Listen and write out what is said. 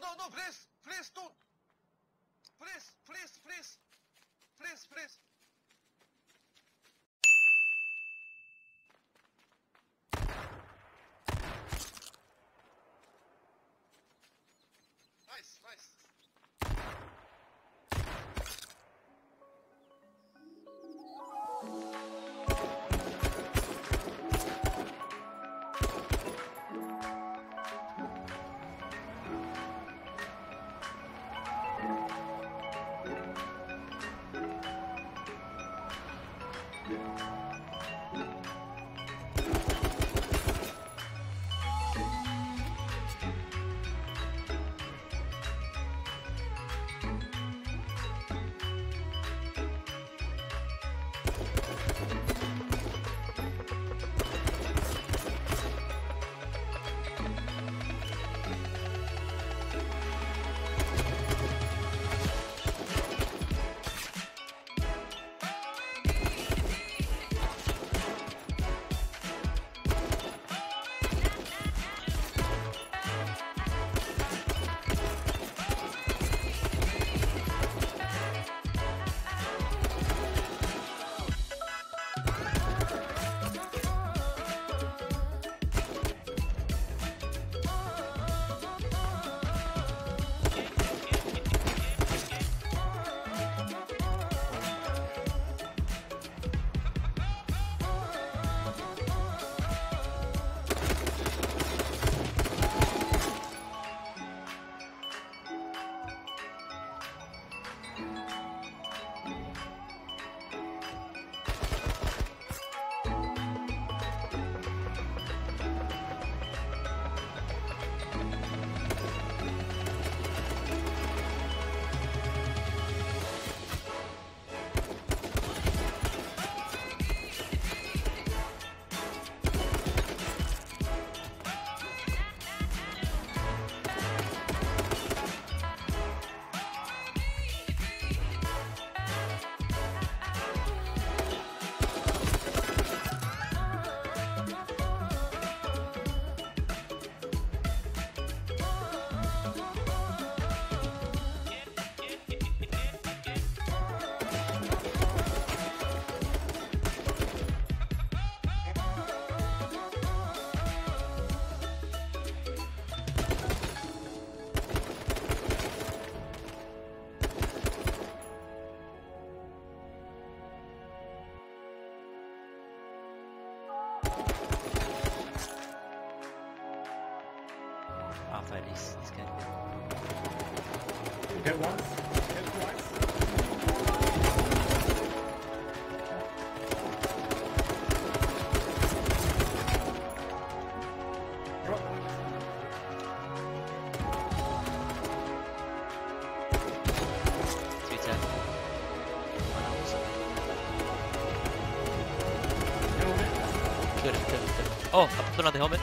No, no, please, please don't. Please, please, please, but he's, he's good. Hit once, hit twice. Good, good, good. Oh, put on the helmet.